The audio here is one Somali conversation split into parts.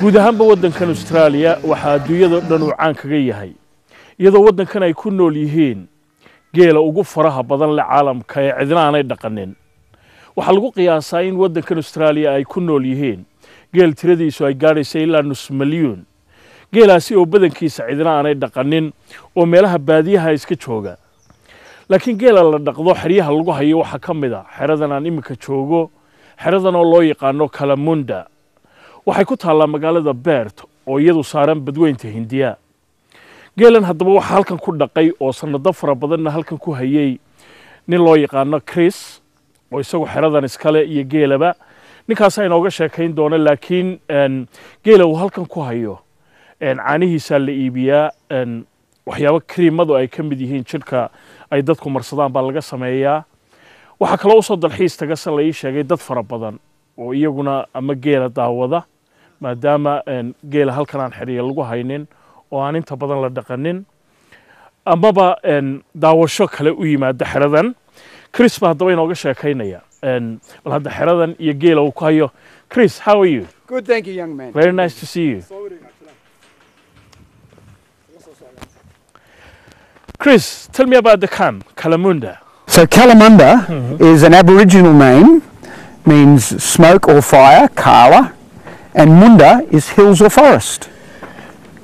guud ahaanba waddankan austraaliya waxaa adduunyada dhan uu caan kaga yahay iyadoo waddankan ay ku nool yihiin geela ugu faraha badan leh caalamka ee cidna aanay dhaqanin. Waxaa lagu qiyaasaa in waddankan austraaliya ay ku nool yihiin. Geel tiradiisu ay gaadhaysa ilaa nus milyuun geelaasi oo badankiisa cidna aanay dhaqanin oo meelaha baadiyaha iska jooga. Laakiin geela la dhaqdo xeryaha lagu hayo waxaa ka mid a xeradan aan iminka joogo xeradan oo loo yaqaano kalamunda. Waxay ku taallaa magaalada beert oo iyadu saaran badweynta hindiya geelan haddaba waxaa halkan ku dhaqay oo sanado fara badanna halkan ku hayey nin loo yaqaano chris oo isagu xeradan iskale iyo geelaba. Ninkaasaa inooga sheekayn doona laakiin geela uu halkan ku hayo. Caanihiisaa la iibiyaa. Waxyaabo kariimadu ay ka mid yihiin jidhka ay dadku marsadaan baa laga sameeyaa. Waxaa kaloo u soo dalxiis taga se la ii sheegay dad fara badan oo iyaguna ama geela daawada maadaama geela halkan aan xeriya lagu haynin oo aan inta badan la dhaqanin amaba een, daawasho kale u yimaada xeradan chris baa haddaba inooga sheekaynaya Een, bal hadda xeradan iyo geela uu ku hayo chris how are you? Good, thank you, young man. very nice to see you. Chris tell me about the camp kalamunda. So Kalamunda mm-hmm. is an Aboriginal name, means smoke or fire, Kala, and Munda is hills or forest.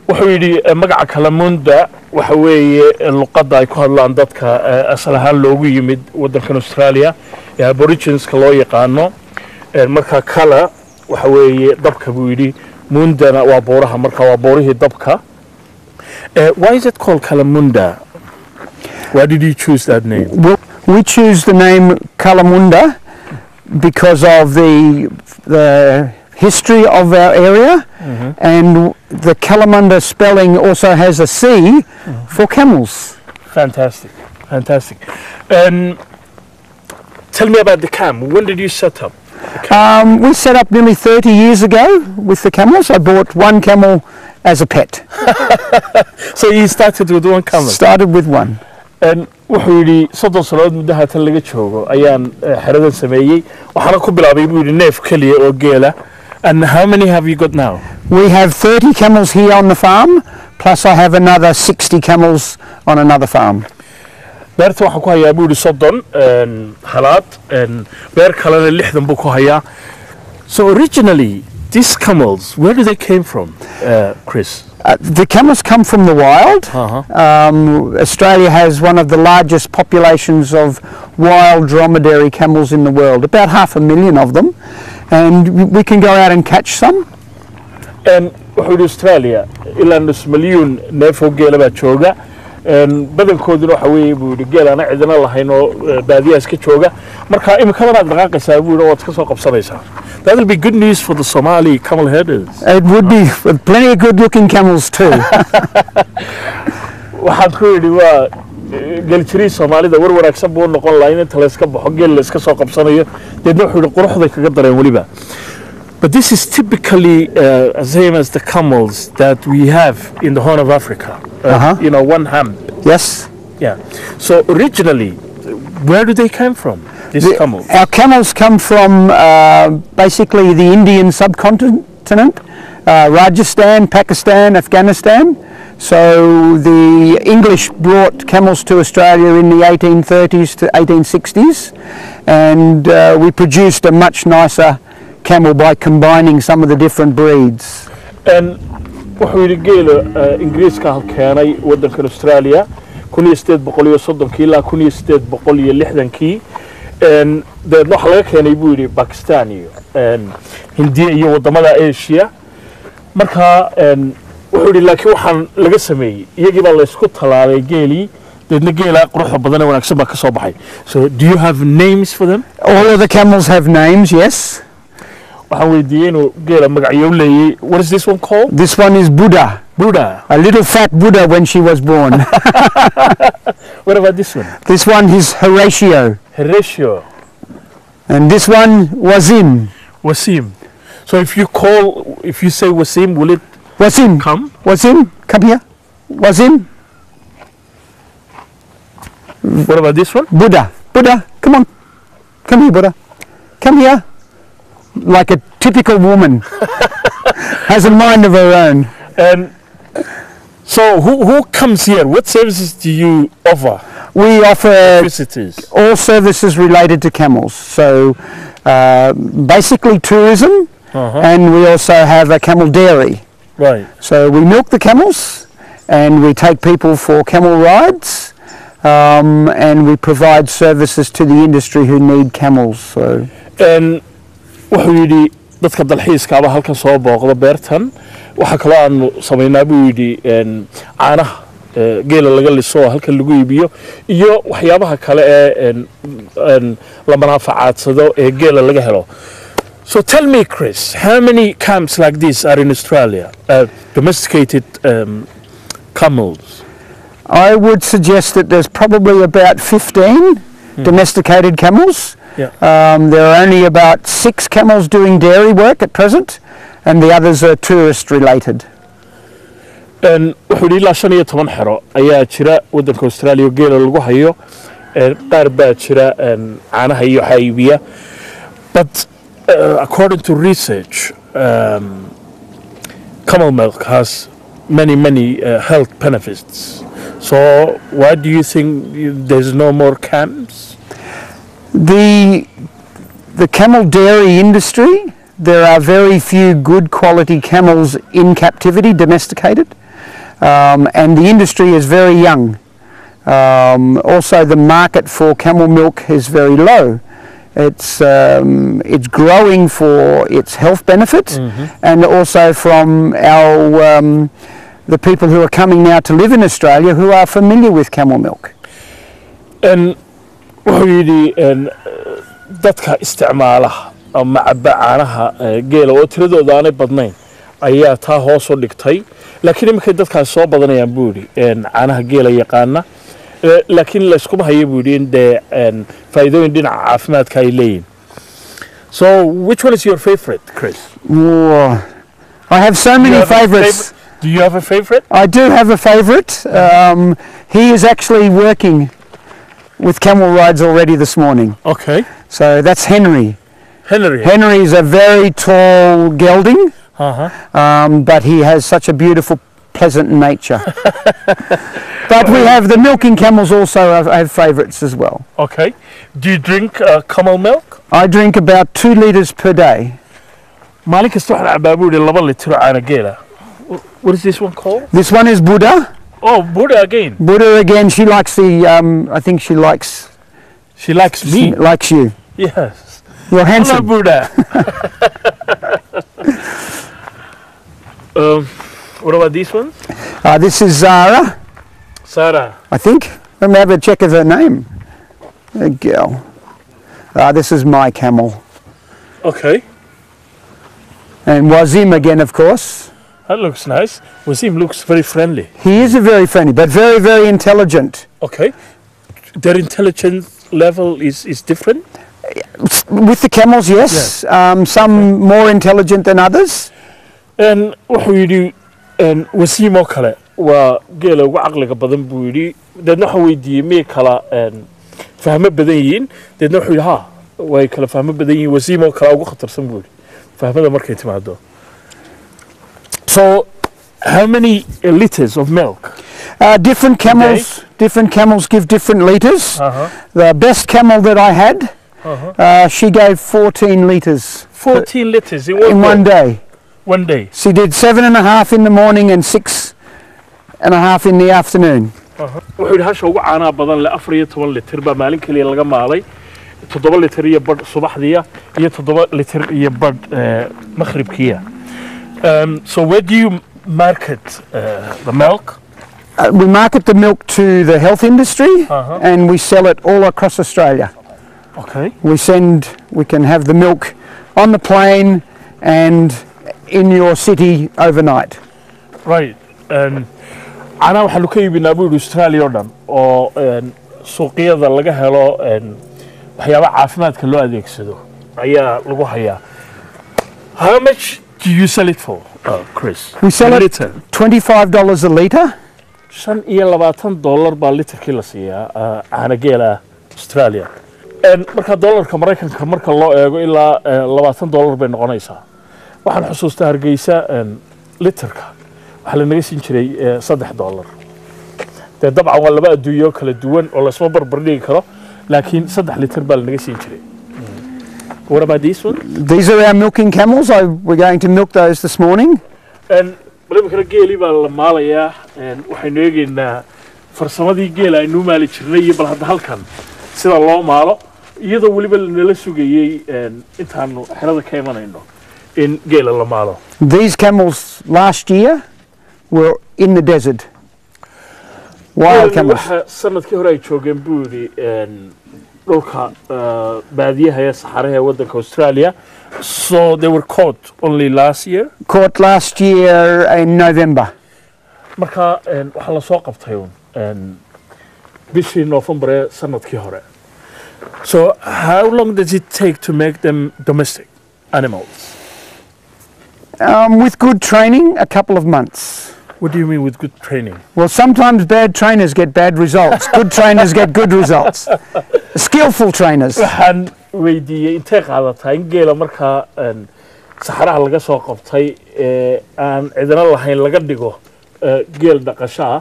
Wuxuu yidhi eh, magaca kalamunda waxa weeye luqadda ay ku hadlaan dadka eh, asal ahaan loogu yimid waddankan australia ee aboriginska loo yaqaano. Eh, marka kala waxa weeye dabka buu yidhi mundana waa booraha marka waa boorihii dabka. Why is it called kalamunda why did you choose that name? We choose the name Kalamunda because of the the history of our area, and the Kalamunda spelling also has a C for camels. fantastic fantastic um, tell me about the camp when did you set up Um, we set up nearly 30 years ago with the camels. I bought one camel as a pet. so you started with one camel Started with one. Een, wuxuu yidhi soddon sannadood muddo haatan laga joogo ayaan xeradan sameeyey waxaana ku bilaabay buu yidhi neef keliya oo geela and how many have you got now We have 30 camels here on the farm, plus I have another 60 camels on another farm. beerta waxaan ku hayaa soddon halaad beer kalena lixdan buu ku hayaa so originally these camels where do they came from uh, chris Uh, the camels come from the wild. uh-huh. Um, Australia has one of the largest populations of wild dromedary camels in the world, about half a million of them, and we can go out and catch some. Een, wuxuu yidhi australia ilaa nus milyuun neef oo geela baa jooga Een, badankooduna waxa weeye buu yidhi geel aana cidina lahayn oo eh, baadiyaha iska jooga marka imikadan aad dhaqaaqaysaa buu yidhi waad iska soo qabsanaysaa that will be good news for the somali camel headers It would be with plenty of good-looking camels too. waxaan ku yidhi waa soomaalida war wanaagsan buu noqon lahaa in inta layska baxo geel layska soo qabsanayo deedna wuxuu yidhi quruxday kaga dareen weliba But this is typically uh, same as the camels that we have in the Horn of Africa. Uh, Uh-huh. You know, one hump. yes. Yeah. So originally, where do they come from? These The- camels. Our camels come from uh, basically the Indian subcontinent, uh, Rajasthan, Pakistan, Afghanistan. So the English brought camels to Australia in the 1830s to 1860s, and uh, we produced a much nicer camel by combining some of the different breeds. And wuxuu yidhi geela uh, ingiriiska hal keenay waddankan australia ilaa waxaa laga keenay buu yidhi bakistan iyo een, hindiya iyo waddamada asia marka een, wuxuu yidhi laakiin waxaan laga sameeyey iyagii baa laysku talaalay geelii dabeedna geela quruxda badan ee wanaagsan baa ka soo baxay so do you have names for them All of the camels have names, yes. waxaan weydiiyey inuu geela magacyo leeyey what is this one called This one is Buddha, buddha a little fat Buddha when she was born. What about this one? This one is Horatio, Horatio. and this one Wazim. Wasim. So if you call, if you say Wasim, will it Wazim, come? Wazim, come here. Wazim, What about this one? Buddha, Buddha, come on, come here, Buddha, come here. Like a typical woman, has a mind of her own. And so who, who comes here? What services do you offer We offer visitors? all services related to camels. So uh, basically tourism, Uh-huh. and we also have a camel dairy. Right. So we milk the camels, and we take people for camel rides, um, and we provide services to the industry who need camels. So n wuxuu yidhi dadka dalxiiskaaba halkan soo booqda beertan waxaa kaloo aanu samaynaa buu yidhi caanaha geela laga liso oo halkan lagu iibiyo iyo waxyaabaha kale ee la manaafacadsado ee geela laga helo So tell me, Chris, how many camps like this are in Australia? Uh, domesticated um, camels. I would suggest that there's probably about 15 domesticated camels. Yeah. Um, there are only about six camels doing dairy work at present, and the others are tourist related. Een, wuxuu yidhi ilaa shan iyo toban xero ayaa jira australia geela lagu hayo qaar baa jira caanaha iyo waxaa iibiya but uh, according to research um, camel milk has many many uh, health benefits so why do you think there's no more camps The the camel dairy industry, there are very few good quality camels in captivity, domesticated, um, and the industry is very young. Um, also, the market for camel milk is very low. It's um, it's growing for its health benefits, and also from our um, the people who are coming now to live in Australia who are familiar with camel milk. Een, wuxuu yidhi dadka isticmaala ama caba caanaha geela oo tiradooda aanay badnayn ayaa taa hoos u dhigtay laakiin iminkay dadkaas soo badanayaan buu yidhi caanaha geela yaqaana laakiin layskuma hayo buu yidhi in dee faa'iidooyin dhinaca caafimaadka ay leeyihin so which one is your favorite chris Whoa. I have so many have favourites. favorite- do you have a favorite I do have a favourite. Um, he is actually working with camel rides already this morning. okay So that's Henry. henry Henry is a very tall gelding, uh-huh. um, but he has such a beautiful, pleasant nature. but we have the milking camels also. I have favourites as well. okay do you drink uh, camel milk I drink about two litres per day. maalin kasta waxaan cabaa buu yidhi laba litiro caana geela what is this one called This one is Buddha. Oh, Buddha again. Buddha again. She likes the. Um, I think she likes She likes me. likes you. Yes. You're Hello, handsome. Buddha. um, what about this one? Uh, this is Zara. Zara. I think. Let me have a check of her name. A girl. Uh, this is my camel. Okay. And Wazim again, of course. That looks nice. Wazim looks very friendly. He is a very friendly, but very, very intelligent. Okay. Their intelligence level is, is different. With the camels, yes. Um, some more intelligent than others. And wuxuu yidhi een, wasiim oo kale waa geela ugu caqliga badan buu yidhi deedna waxaan weydiiyey miyay kala fahmo badan yihiin deedna wuxuu yidhi ha way kala fahmo badan yihiin wasiim oo kale ugu khatarsan buu yidhi fahmada markay timaado so how many uh, liters of milk Uh, different camels, different camels give different liters. uh-huh. The best camel that I had, Uh-huh. uh, she gave 14 liters 14 liters in one, in one day. One day She did seven and a half in the morning and six and a half in the afternoon. wuxuu yidhi hasha ugu caanaha badan leh afar iyo toban litir baa maalin keliya laga maalay toddoba litir iyo badh subaxdiya iyo toddoba litir iyo badh eh, makhribkiya um, so where do you market uh, the milk Uh, we market the milk to the health industry Uh-huh. and we sell it all across Australia. okay We send, we can have the milk on the plane and in your city overnight. right um, caanaha waxaanu ka iibinaa buu yidhi australia oo dhan oo een, suuqyada laga helo een, waxyaaba caafimaadka loo adeegsado ayaa lagu hayaa how much do you sell it for uh, chris We sell it liter. $25 a litre. shan iyo labaatan dollar baa literkii la siiyaa uh, caana geela australia En marka dollarka maraykanka marka loo eego ilaa eh, labaatan dollar bay noqonaysaa waxaan xusuustaa hargeysa literka waxaa lanaga siin jiray saddex dollar dee dabcan waa laba adduunyo kala duwan oo laysma barbar dhigi karo laakiin saddex liter baa lanaga siin jiray What about this one? These are our milking camels. I, we're going to milk those this morning. Waliba kale geelii baa la maalayaa waxaynu eegaynaa farsamadii geela aynu u maali jirnay iyo bal hadda halkan sida loo maalo iyadoo weliba nala sugayey intaanu xerada ka imanayno in geela la maalo These camels last year were in the desert. Wild camels. sannadkii hore ay joogeen buu yidhi en, dhulka uh, baadiyaha ee saxaraha ee waddanka australia so they were caught only last year Caught last year in November. marka waxaa la soo qabtay un en, bishii november ee sannadkii hore so how long does it take to make them domestic animals Um, with good training, a couple of months. what do you mean with good training Well, sometimes bad trainers get bad results. Good trainers get good results. Skillful trainers. waxaan weydiiyey intee qaadataa in geela markaa saxaraha laga soo qabtay ee aan cidina lahayn laga dhigo geel dhaqasho ah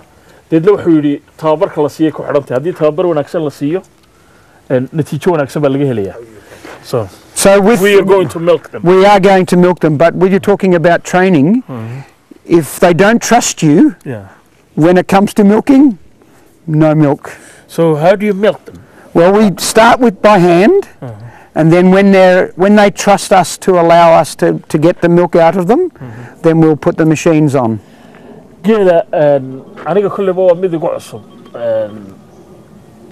deedna wuxuu yidhi tababarka la siiyay ku xidhantay haddii tababar wanaagsan la siiyo natiijo wanaagsan baa laga helayaa so with we are going to milk them. we are going to milk them, but when you're talking about training, mm-hmm. if they don't trust you yeah. when it comes to milking, no milk. so how do you milk them? Well, we start with by hand, mm-hmm. and then when they're when they trust us to allow us to, to get the milk out of them, mm-hmm. then we'll put the machines on. geela en, um, aniga kolleyba waa mid igu cusub en, um,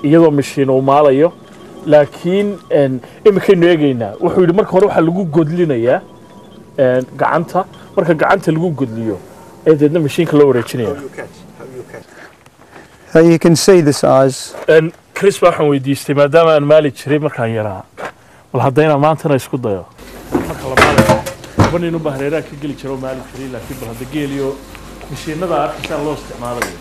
iyadoo mashiin uu maalayo laakiin iminkaynu eegaynaa wuxuu yidhi marka hore waxaa lagu godlinayaa gacanta. Marka gacanta lagu godliyo ee deedna mashiinka loo wareejinaya So you can see the size. En, chris baa waxaan weydiistay maadaama aan maali jiray markaan yaraa. Bal haddayna maantana isku dayo. Marka la maalayo laba nin unbaa hareeraha ka geli jira oo maali jiray laakiin bal hadda geeliyo mashiinada arkaysaa loo isticmaalayo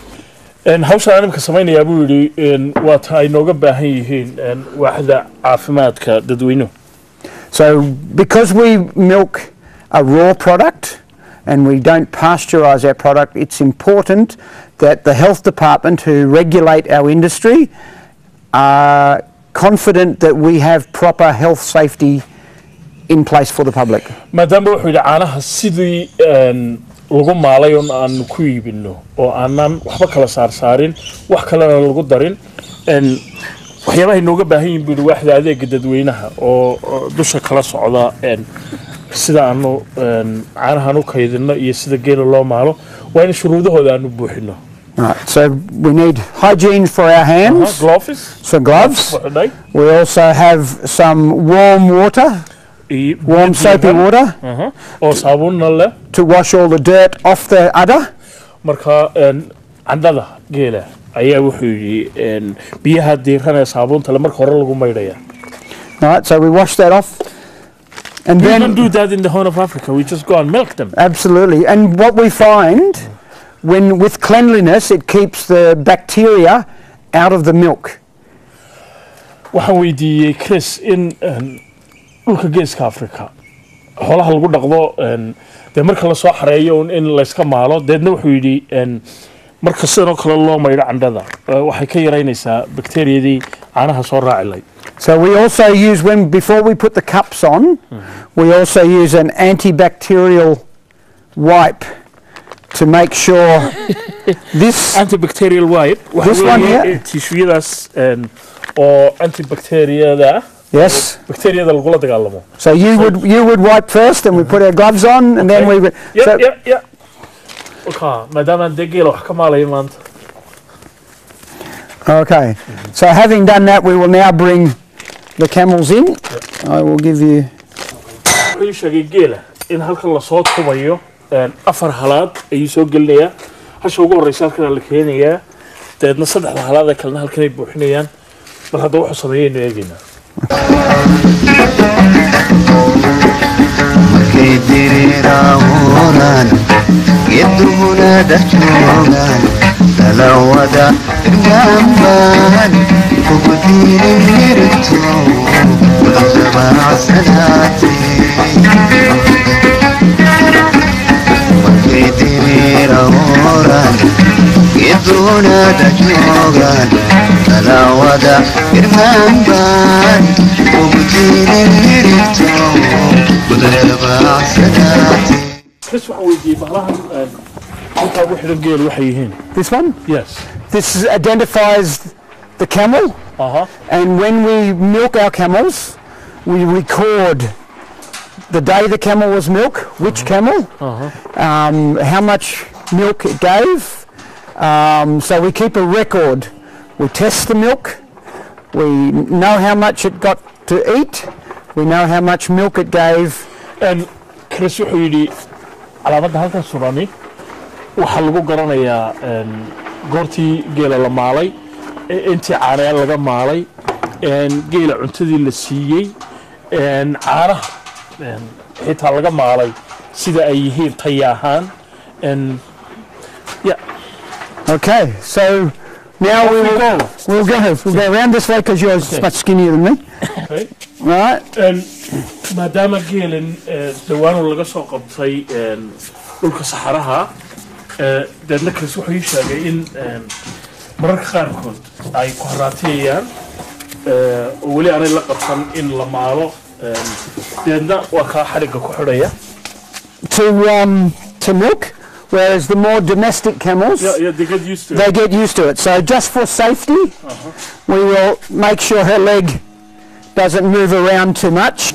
hawshaan animka samaynayaa buu yidhi en, waa ta ay nooga baahan yihiin waaxda caafimaadka dadweynuhu So because we milk a raw product and we don't pasteurize our product, it's important that the health department who regulate our industry are confident that we have proper health safety in place for the public. maadaama wuxuu yidhi caanaha sidii lagu maalay un aanu ku iibino oo aanan waxba kala saarsaarin wax kalena lagu darin waxyaabahay nooga baahan yihiin yidhi waaxda adeega dadweynaha oo dusha kala socda sida aanu caanahan u kaydino iyo sida geela loo maalo waa in shuruudahooda aanu buuxino Right, so we need hygiene for our hands, gloves. So gloves. We also have some warm water, warm soapy water Aha, oo saabuunna leh to wash all the dirt off the udder. marka candhada geela ayaa wuxuu yidhi biyaha diiran ee saabuunta le marka hore lagu maydhaya Right, so we wash that off. And We then don't do that in the Horn of Africa. We just go and milk them. Absolutely. And what we find when with cleanliness, it keeps the bacteria out of the milk. waxaan weydiiyey chris in en, dhulka geeska africa xoolaha lagu dhaqdo dee marka la soo xareeyo in layska maalo deedna wuxuu yidhi marka sidanoo kale loo maydho candhada. Waxay ka yaraynaysaa bakteriyadii caanaha soo raaci lahayd. So we also use when before we put the cups on, we also use an antibacterial wipe to make sure this antibacterial wipe. This one here? tishuyadaas en, oo antibacteriyada ah yes. bakteriyada lagula dagaalamo So you would you would wipe first, and we put our gloves on, and then we would. ya so- ya ya Waka, maadaama dee geela wax ka maalayo maanta Okay. So having done that, we will now bring the camels in. I will give you. wuxuu ii sheegay geela in halkan la soo tubayo en, afar halaad ayuu soo gelinayaa hasha ugu horreysa halkana la keenayaa dabeedna saddexda halaada kalena halkanay buuxinayaan bal hadda wuxuu sameeyaynu eegaynaa raawunaan geedduuna dhachoogaan talawada dhamaan kukudiinin hirtu wadabaa sanaate makee diriira ooraan diriiraahuuraan geeduhuna dhex joogaan dalawada irmaanbaan ugu diinin mirto wadabaacsanaatee chris waxaan weydiiyey bahalahan halkaa ugu xidhan geel waxay yihiin This one? yes. This identifies the camel. aha And when we milk our camels, we record the day the camel was milked, which camel, um, how much milk it gave. Um, so we keep a record. We test the milk. We know how much it got to eat. We know how much milk it gave. n chris wuxuu yidhi calaamadda halkan surani waxaa lagu garanayaa n goortii geela la maalay i- intii caanayaal laga maalay geela cuntadii la siiyey caanaha n xitaa laga maalay sida ay yihiin taya ahaan Okay, so now we we will go. we'll go we'll go around this way because you're much skinnier than me. Okay. Right? n maadaama geelan eh, dawaanu laga soo qabtay dhulka saxaraha deedna chris wuxuu ii sheegay in n mararka qaarkood ay ku haraatiyayaan oo weli aanay la qabsan in la maalo deedna waa kaa xadhigga ku xidhaya To um to milk, whereas the more domestic camels. they get used to they get used to it. So just for safety, we will make sure her leg doesn't move around too much.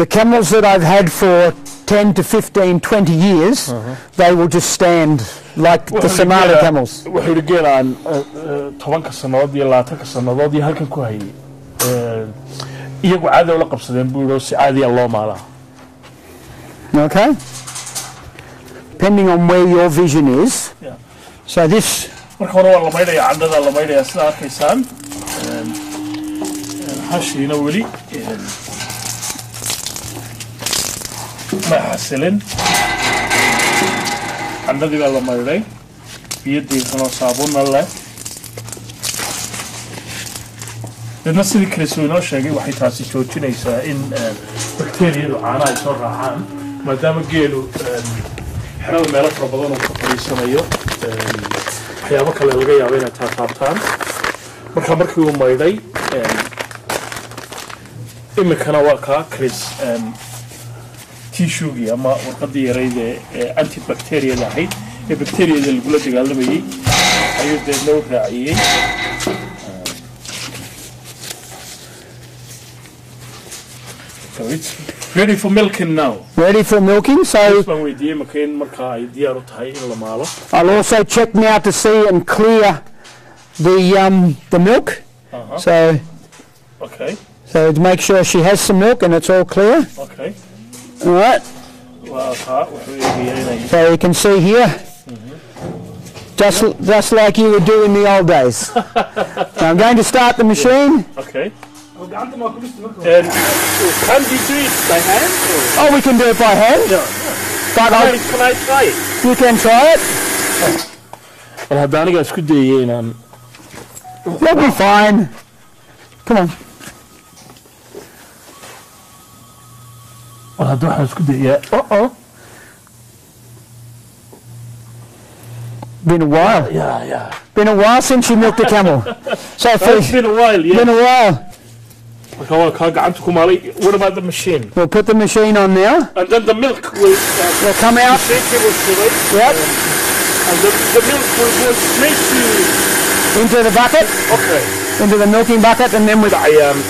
The camels that I've had for 10 to 15, 20 years, they will just stand like the Somali camels. wuxuu yidhi geelaan eh, eh, tobanka sannadood iyo labaatanka sannadood iyo halkan ku hayay Eh, iyagu caadi ula qabsadeen buu yidhi oo si caadiya loo maalaa Okay? Depending on where your vision is. Yeah. So this, marka hore waa la maydhaya candhada la maydhaya sida arkaysaan Een, een, hashiina weli een, ma xasilin candhadii baa la maydhay biyo diirsan oo saabuunna leh dadna sidii kalesu inoo sheegay waxay taasi joojinaysaa in een, bakteeriyadu caanaha ay soo raacaan maadaama geelu xerada meelo fara badan uu ka fadhiisanayo een, waxyaabo kale laga yaabo inay taataabtaan marka markii uu maydhay een, iminkana waa kaa chris een, tishugii ama warqadii yarayd ee antibacteriada ahayd. Ee bacteriyada lagula dagaalamayey ayuu deedna u raaciyey So it's ready for milking now ready for milking. So baan weydiiyey marka in markaa ay diyaar u tahay in la maalo I'll also check now to see and clear the um, the milk. Uh-huh. So okay so to make sure she has some milk and it's all clear. okay All right. waa kaa wuxuu eegayaa inay So you can see here, just just like you would do in the old days. now I'm going to start the machine. Okay. And can you do it by hand? Or? Oh, we can do it by hand, Yeah. but Can I, I, can I try it? you can try it. Bal hadda aniga isku dayay inaan You'll be fine. Come on. bal hadda waxaan isku dayaa oh oh Been a while. yeah yeah Been a while since you milked a camel. So it's been a while yeah been a while. marka waa kaa gacanta ku maalay what about the machine We'll put the machine on now. and then the milk will uh, We'll come out. shake will shake Yep. and the, the milk will go straight to Into the bucket. okay Into the milking bucket, and then we. I am um,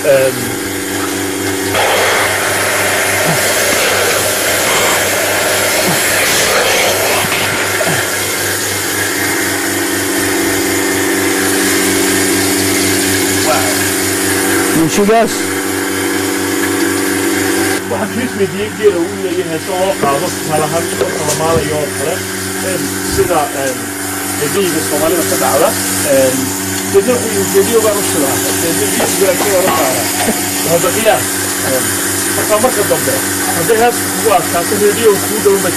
Weydiiyey geela uu leeyahay soo loo qaado la maalayo oo kale sida em, ee geyiga soomaalida ka dhacda baan u shidaa qiyaas marka marka dambe hadday heeska kugu adkaato radio kuu dhow baad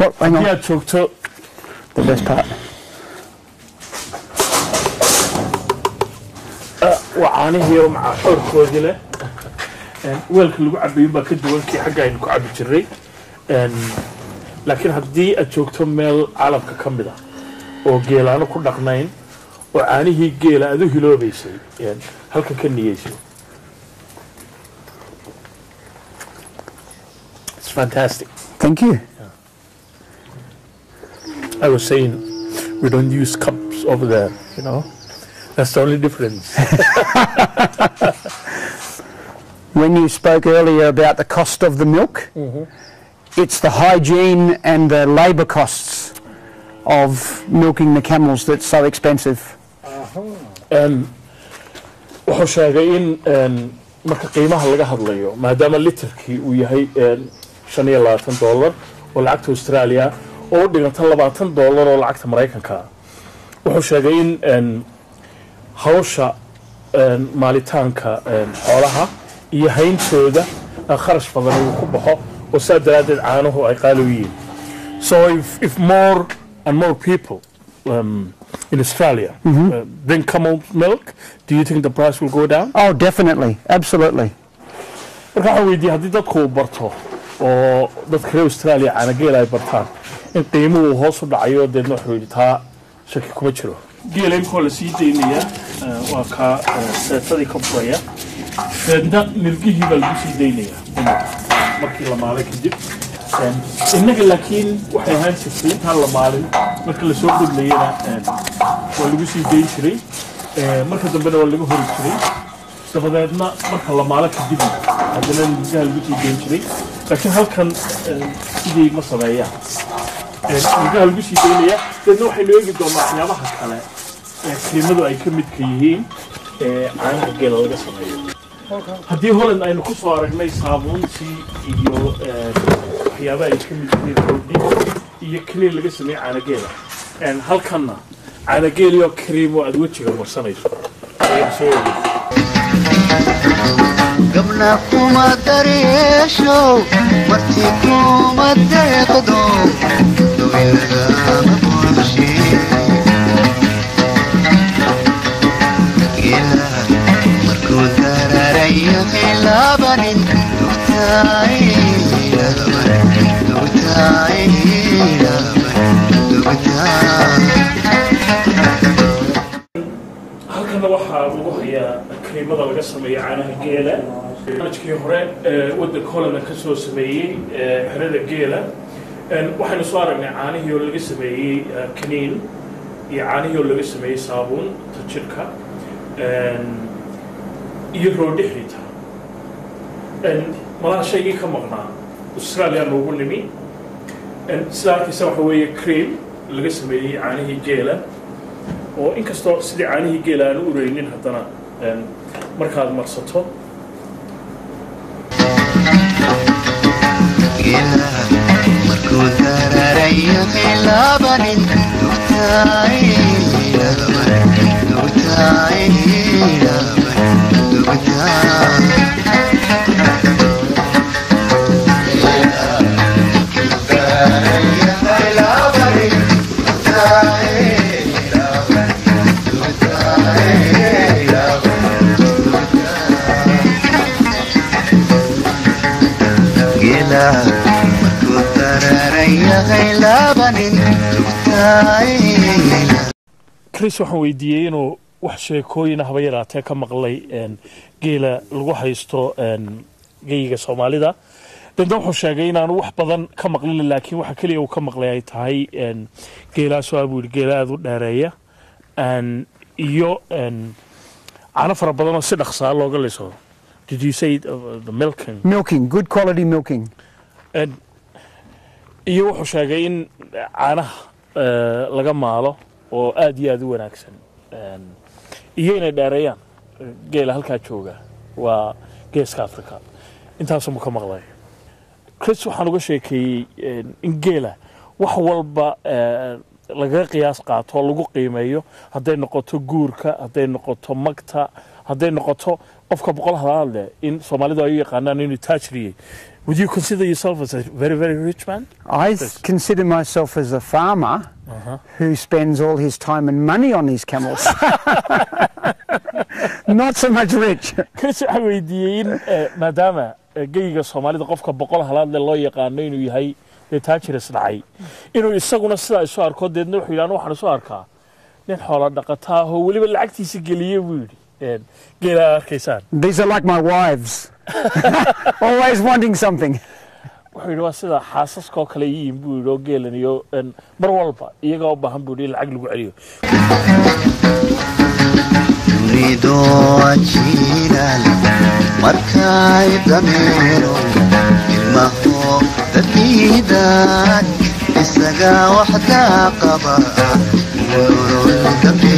What? Hang on. haddii aad joogto The best part. waa caanihii oo maca xoorkoodii leh weelka lagu cabayin baa ka duwan kii xagga aynu ku cabi jirray Een, laakiin haddii aad joogto meel caalamka ka mid ah oo geelaano ku dhaqnayn oo caanihii geela aad u hiloobaysay halkan ka niyeyso It's fantastic. Thank you. I was saying we don't use cups over there, you know. That's the only difference. When you spoke earlier about the cost of the milk, mm-hmm. it's the hygiene and the labour costs of milking the camels that's so expensive. Uh-huh. Um, Wuxuu sheegay in um, een, marka qiimaha laga hadlayo maadaama literkii uu yahay um, een, shan iyo labaatan dollar oo lacagta australia oo u dhiganta labaatan dollar oo lacagta maraykanka ah wuxuu sheegay in hawsha maalitaanka xoolaha iyo hayntooda kharash badan uu ku baxo oo saa daraaddeed caanuhu ay qaali u yihiin so if, if more and more people um, in Australia uh, drink camel milk, do you think the price will go down? Oh, definitely, absolutely. marka waxaan weydiiyey haddii dadku uu barto oo dadka reer Australia caanageela ay bartaan in qiimuhu hoos u dhacayo deedna wuxuu yidhi taa shaki kuma jiro geela imkoo la sii daynaya eh, waa kaa seetadii ka furaya deedna nirgihii baa lagu sii daynaya markii la maalay kadib innaga laakiin waxay ahaan jirtay intaan la maalin marka la soo qodlayana een, waa lagu sii dayn jiray marka dambena waa laga hori jiray dabadeedna marka la maalo kadib haddana nirgaha lagu sii dayn jiray laakiin halkan sidii ma sameeyaan Een, nirgaha lagu sii daynaya deedna waxaynu eegi doonaa waxyaabaha kale ee krimadu ay ka midka yihiin caanaha geela laga sameeyo haddii holland aynu ku soo aragnay saabuuntii iyo een, waxyaabaha ay ka mid yihiin roodhi iyo keliya laga sameeyey caanageela halkanna caanageeliyo kriim oo aad wejiga marsanayso gabna kuma daryeesho marti kuma deeqdo laga sameeyo caanaha geela. Manajkii hore ee waddanka holland ka soo sameeyey ee xerada geela. Een, waxaynu soo aragnay caanihii oo laga sameeyey eh, kaniin iyo caanihii oo laga sameeyey saabuun ta jidhka iyo roodhi xitaa malaha shaygii ka maqnaa australia noogu nimi Een, sida arkaysa waxa weeye cream laga sameeyey caanihii geela. Oo inkastoo sidii caanihii geela aan u ureynin haddana markaad marsato ila chris waxaan weydiiyey inuu wax sheekooyin haba yaraatee ka maqlay geela lagu haysto geyiga soomaalida. Dadna wuxuu sheegay inaanu wax badan ka maqlin laakiin waxa keliya uu ka maqlay ay tahay een, geelaasoo ah buu yidhi geela aada u dheereeya iyo een, caano fara badan oo si dhaqsaa looga liso. Did you say the milking? Milking, good quality milking. Iyo wuxuu sheegay in caanaha eh, laga maalo oo aad iyo aad u wanaagsan. Een, iyo inay dheereeyaan eh, geela halkaa jooga waa geeska africa intaasuma ka maqlay. Chris waxaan uga sheekeeyey in geela wax walba lagaga qiyaas qaato lagu qiimeeyo. Hadday noqoto guurka hadday noqoto magta hadday noqoto qofka boqol halaad leh in soomaalidu ay u yaqaanaan inuu taajiriyey would you consider yourself as a very very rich man? I consider myself as a farmer who spends all his time and money on his camels. Not so much rich. chris waxaa weydiiyey in eh, maadaama eh, geyiga soomaalida qofka boqol halaad leh loo yaqaano inuu yahay dee taajir isdhacay inuu isaguna sidaa isu arko deedna wuxuu yidhi anu waxaan isu arkaa. Nin xoola dhaqataa oo weliba lacagtiisa geliyey buu yidhi Een, geela aad arkaysaan These are like my wives, always wanting something. wuxuu yidhi waa sida xaasaskoo kale yihiin buu yidhi oo geelaniyo mar walba iyagaa u baahan buu yidhi in lacag lagu celiyo dunidu waa jiilaal markay dameero ilmaho dadkiidan isaga waxdaa qaba. Nolol dambe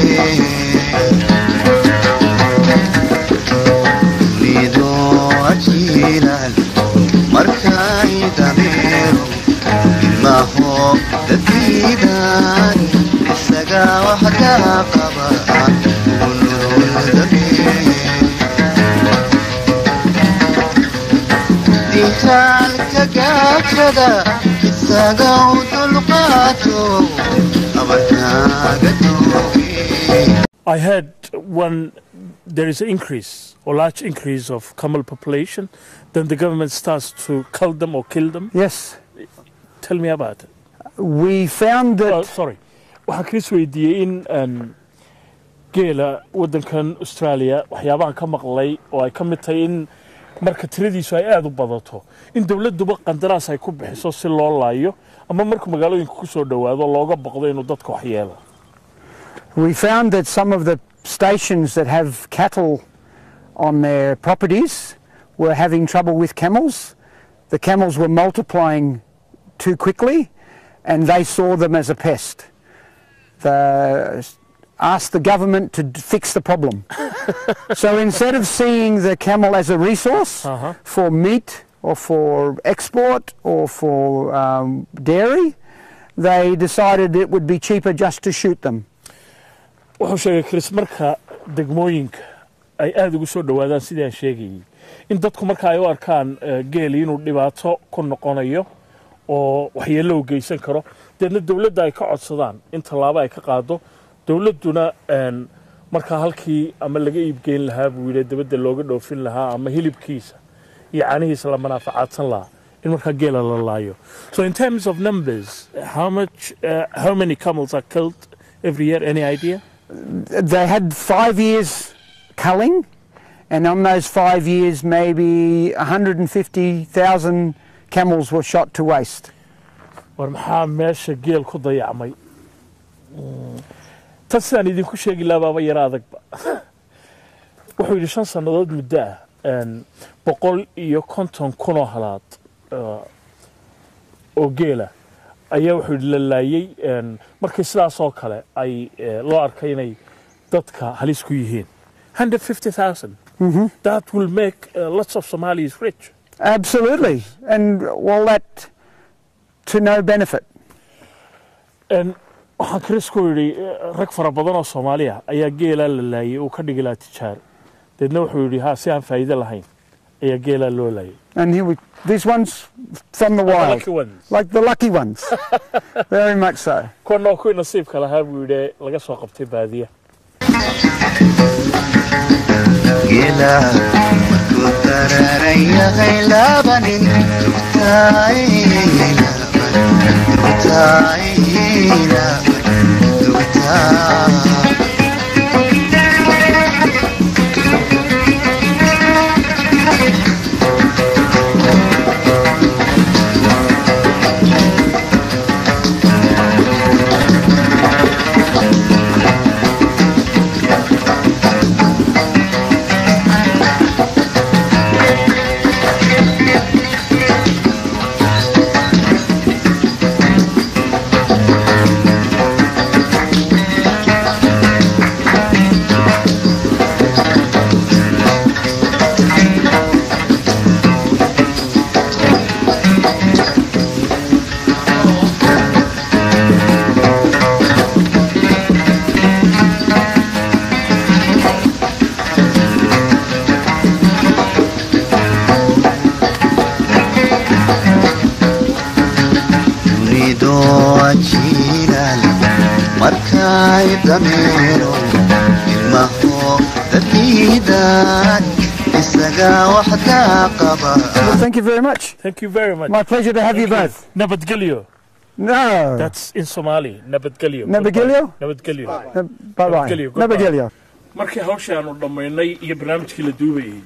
gaajada isaga u dulqaato abarkaaga I heard when there is an increase or large increase of camel population, then the government starts to cull them or kill them. Yes, Tell me about it. we found that. Oh, sorry. waxaan kris weydiiyey in een, geela waddankan australia waxyaabahan ka maqlay oo ay ka mid tahay in marka tiradiisu ay aada u badato in qandaraas ay ku bixiso si loo laayo ama magaalooyinka looga inuu dadka We found that some of the stations that have cattle on their properties were having trouble with camels. The camels were multiplying too quickly and they saw them as a pest. The, asked the government to fix the problem. so instead of seeing the camel as a resource Uh-huh. for meat or for export or for um, dairy, they decided it would be cheaper just to shoot them. wuxuu sheegay chris marka degmooyinka ay aada ugu soo dhowaadaan sidii aan sheegayey in dadku marka ay u arkaan eh, geeli inuu dhibaato ku noqonayo oo waxyeello u geysan karo deedna dowladda ay ka codsadaan in tallaabo ay ka qaado dowladduna markaa halkii ama laga iibgeyn lahaa buu yidhi dabadda looga dhoofin lahaa ama hilibkiisa iyo caanihiisa la manaafacaadsan lahaa in markaa geela la laayo so in terms of numbers how much uh, how many camels are killed every year any idea they had five years culling, and on those five years, maybe 150,000 camels were shot to waste. war maxaa meesha geel ku dayacmay. Tan sidaan idinku sheegi lahaa baaba yaro adagba wuxuu yidhi shan sannadood muddo ah boqol iyo konton kunoo halaad uh, oo geela ayaa wuxuu yidhi la laayey markii sidaas oo kale ay eh, loo arkay inay dadka halis ku yihiin. 150,000 that will make uh, lots of Somalis rich. Absolutely, and well, that to no benefit. Een, waxaan chris ku yidhi rag fara badan oo soomaaliya ayaa geelaa la laayay uu ka dhigi lahaa tijaar. Deedna wuxuu yidhi ha si aan faa'iido lahayn ayaa geelaa loo laayay. And here we, these ones from the wild, Lucky ones. like the lucky ones, very much so. kuwan oo kuwii nasiibka lahaa buu yidhi laga soo qabtay baadiya. Gela markuu dararan yahay laba nin دوتا عينا دوتا thank you very much. My pleasure to have you both. nabadgelyo No. that's in somali. Nabadgelyo Nabadgelyo? nabadgelyo Uh, bye. Bye. Nabadgelyo, goodbye. Nabadgelyo. markii hawsha aanu dhammaynay iyo barnaamijkii la duubayay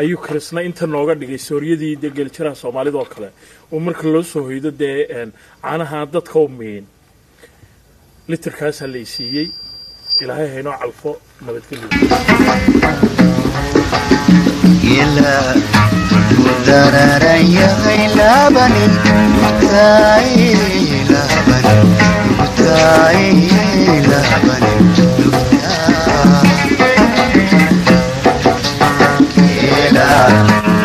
ayuu karisna inta nooga dhigay sooryadii dee geeljiraha soomaalida oo kale. Oo marka loo soo hoydo dee caanaha dadka u miin. Litirkaasaa la isiiyey ilaahay haynoo calfo nabadgelyo Kutaraya ilabanin Kutai ilabanin Kutai ilabanin Kutai ilabanin